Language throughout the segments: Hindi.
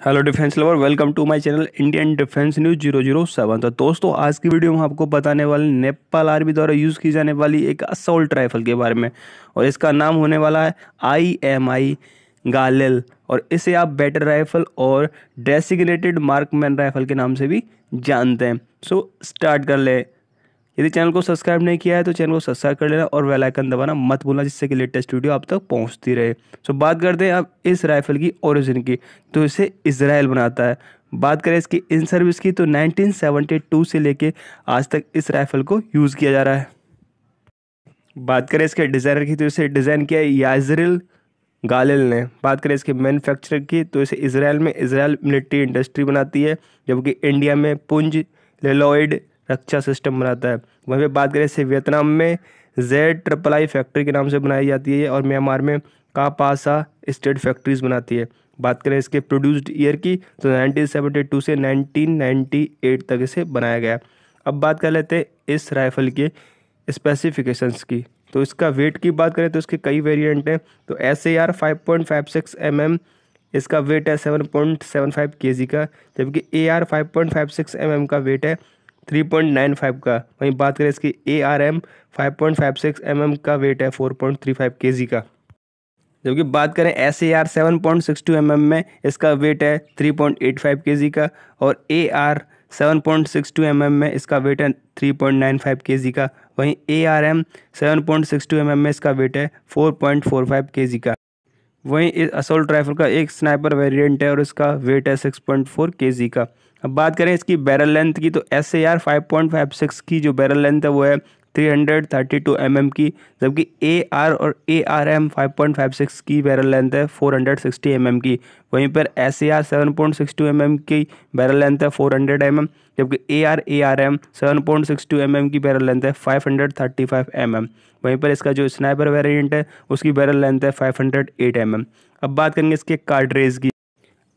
Hello defence lover welcome to my channel Indian Defence News zero zero seven तो दोस्तों, आज की वीडियो में आपको बताने वाले नेपाल आर्मी द्वारा यूज़ की जाने वाली एक असोल्ट राइफल के बारे में। और इसका नाम होने वाला है आई एम आई गालिल और इसे आप बैटर राइफल और डेसिग्नेटेड मार्कमैन राइफल के नाम से भी जानते हैं। सो स्टार्ट कर ले। यदि चैनल को सब्सक्राइब नहीं किया है तो चैनल को सब्सक्राइब कर लेना और वेल आइकन दबाना मत भूलना, जिससे कि लेटेस्ट वीडियो आप तक पहुँचती रहे। सो बात करते हैं अब इस राइफल की ओरिजिन की तो इसे इसराइल बनाता है। बात करें इसकी इन सर्विस की तो 1972 से लेके आज तक इस राइफल को यूज़ किया जा रहा है। बात करें इसके डिज़ाइनर की तो इसे डिज़ाइन किया है याजरिल गालिल ने। बात करें इसके मैन्युफैक्चरर की तो इसे इसराइल में इसराइल मिलिट्री इंडस्ट्री बनाती है, जबकि इंडिया में पुंज लेलॉइड रक्षा सिस्टम बनाता है। वहीं पर बात करें इसे वियतनाम में जेड ट्रिपल आई फैक्ट्री के नाम से बनाई जाती है और म्यांमार में कापासा स्टेट फैक्ट्रीज बनाती है। बात करें इसके प्रोड्यूस्ड ईयर की तो 1972 से 1998 तक इसे बनाया गया। अब बात कर लेते हैं इस राइफल के स्पेसिफिकेशंस की। तो इसका वेट की बात करें तो इसके कई वेरिएंट हैं। तो S A R five point five six M M इसका वेट है seven point seven five K G का, जबकि A R five point five six M M का वेट है थ्री पॉइंट नाइन फाइव का। वहीं बात करें इसकी A R M five point five six M M का वेट है four point three five K G का। जबकि बात करें S A R seven point six two M M में इसका वेट है three point eight five K G का। और A R seven point six two M M में इसका वेट है three point nine five K G का। वहीं A R M seven point six two M M में इसका वेट है four point four five K G का। वहीं इस असोल्ट राइफल का एक स्नाइपर वेरिएंट है और इसका वेट है सिक्स पॉइंट फोर के जी का। अब बात करें इसकी बैरल लेंथ की तो S A R five point five six की जो बैरल लेंथ है, वो है three hundred thirty two M M की, जबकि ए आर और A R M five point five six की बैरल लेंथ है four hundred sixty M M की। वहीं पर S A R seven point six two M M की बैरल लेंथ है फोर हंड्रेड एम एम जबकि A R A R M seven point six two M M की बैरल लेंथ है five hundred thirty five M M वहीं पर इसका जो स्नाइपर वेरियंट है, उसकी बैरल लेंथ है five hundred eight M M अब बात करेंगे इसके कार्ड्रेज की।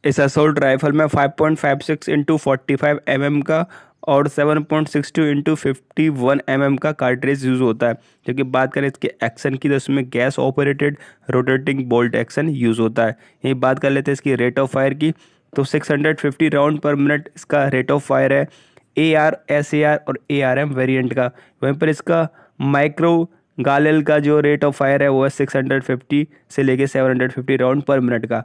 इस असोल्ट राइफल में 5.56 point five six into forty five M M का और 7.62 point six two into fifty one M M का कार्ट्रेज यूज़ होता है। जो कि बात करें इसके एक्शन की तो इसमें gas operated rotating bolt action use होता है। यही बात कर लेते हैं इसकी रेट ऑफ़ फायर की तो 650 राउंड पर मिनट इसका रेट ऑफ़ फायर है। A R S A R और ए आर एम वेरियंट का। वहीं पर इसका माइक्रो गालेल का जो रेट ऑफ़ फायर है, वो है 650 से लेके 750 राउंड पर मिनट का।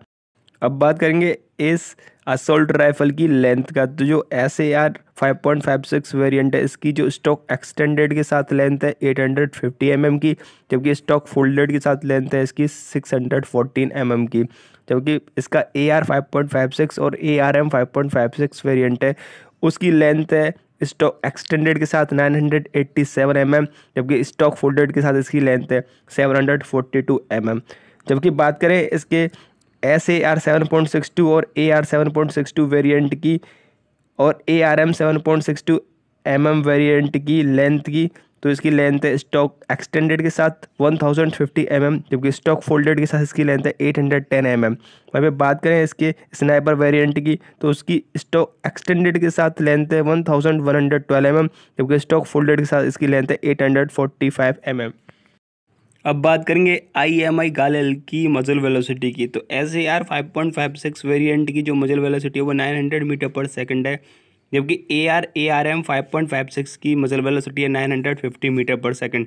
अब बात करेंगे इस असोल्ट राइफल की लेंथ का। तो जो S A R five point five six variant है, इसकी जो स्टॉक एक्सटेंडेड के साथ लेंथ है eight hundred fifty M M की, जबकि स्टॉक फोल्डेड के साथ लेंथ है, इसकी six hundred fourteen M M की। जबकि इसका A R five point five six और A R M five point five six variant है, उसकी लेंथ है स्टॉक एक्सटेंडेड के साथ 987 एम mm जबकि स्टॉक फोल्डेड के साथ इसकी लेंथ है 742 एम mm जबकि बात करें इसके S A R seven point six two और A R seven point six two variant की और A R M seven point six two M M variant की लेंथ की तो इसकी लेंथ है स्टॉक एक्सटेंडेड के साथ 1050 फिफ्टी एम एम जबकि स्टॉक फोल्डेड के साथ इसकी लेंथ है 810 एम एम वहीं पर बात करें इसके स्नाइपर वेरिएंट की तो उसकी स्टॉक एक्सटेंडेड के साथ लेंथ है 1112 एम एम जबकि स्टॉक फोल्डेड के साथ इसकी लेंथ है 845 एम एम अब बात करेंगे आई एम आई गालेल की मजल वेलोसिटी की। तो S A R five point five six variant की जो मजल वेलोसिटी है, वो nine hundred metre per second है, जबकि A R A R M five point five six की मजल वेलोसिटी है nine hundred fifty metre per second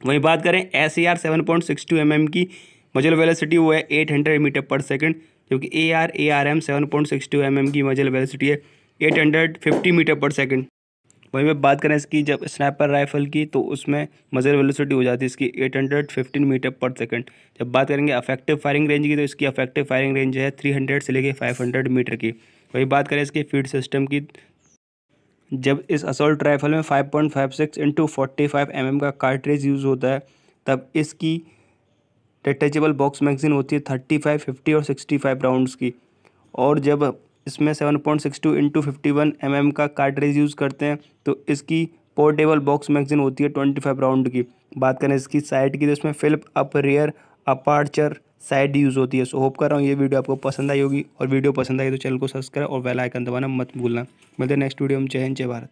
वहीं बात करें S A R seven point six two M M की मजल वेलोसिटी वो है eight hundred metre per second जबकि A R A R M seven point six two M M की मजल वेलोसिटी है eight hundred fifty metre per second वहीं पर बात करें इसकी, जब स्नैपर राइफल की तो उसमें मजर वेलोसिटी हो जाती है इसकी 815 मीटर पर सेकंड। जब बात करेंगे अफेक्टिव फायरिंग रेंज की तो इसकी अफेक्टिव फायरिंग रेंज है 300 से लेके 500 मीटर की। वही बात करें इसकी फ़ीड सिस्टम की, जब इस असोल्ट राइफल में 5.56 point five six into forty five M का कार्ट्रेज यूज़ होता है, तब इसकी डिटेचेबल बॉक्स मैगजीन होती है थर्टी फाइव, फिफ्टी और सिक्सटी फाइव राउंड्स की। और जब इसमें seven point six two into fifty one M M का कार्टरेज यूज़ करते हैं। तो इसकी पोर्टेबल बॉक्स मैगजीन होती है ट्वेंटी फाइव राउंड की। बात करें इसकी साइड की तो इसमें flip up rear aperture sight use होती है। सो होप कर रहा हूँ ये वीडियो आपको पसंद आई होगी। और वीडियो पसंद आई तो चैनल को सब्सक्राइब और बेल आइकन दबाना मत भूलना। मिलते हैं नेक्स्ट वीडियो में। जय हिंद, जय भारत।